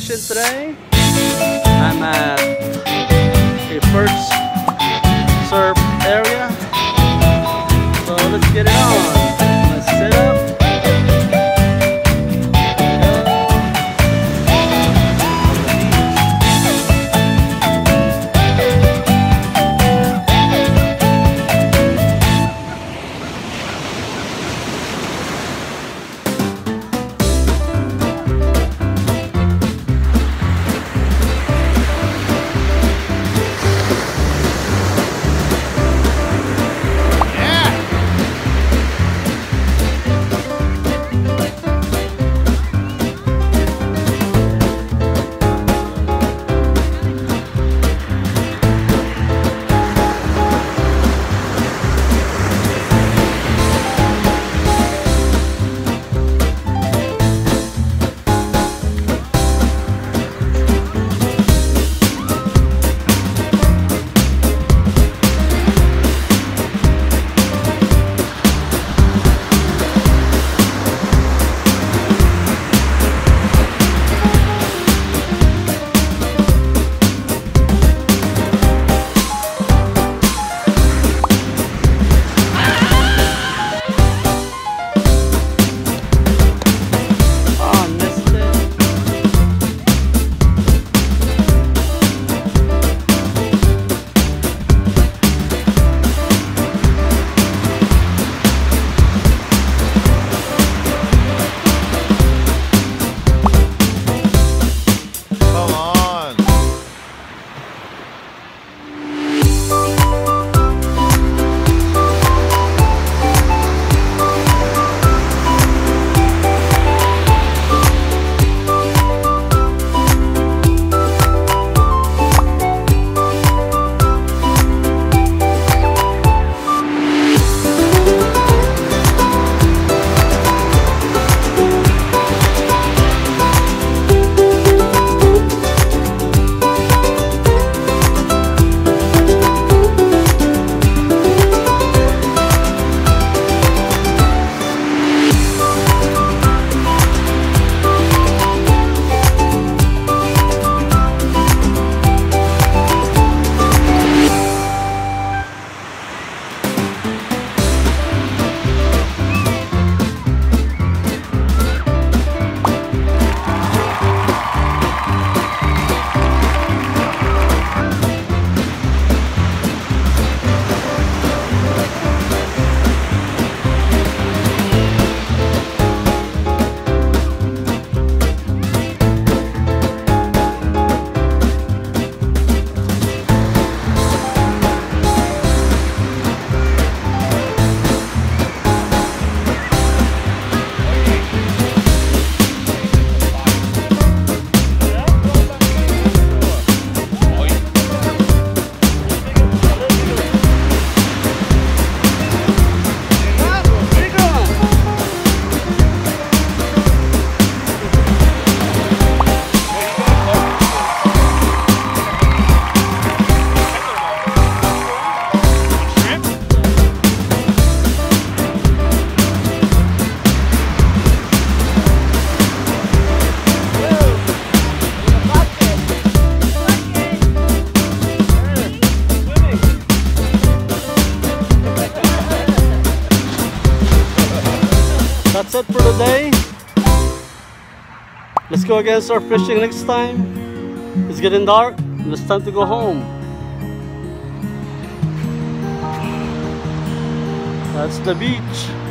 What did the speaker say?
fishing today. I'm at That's it for today. Let's go again start fishing next time. It's getting dark. and It's time to go home. That's the beach.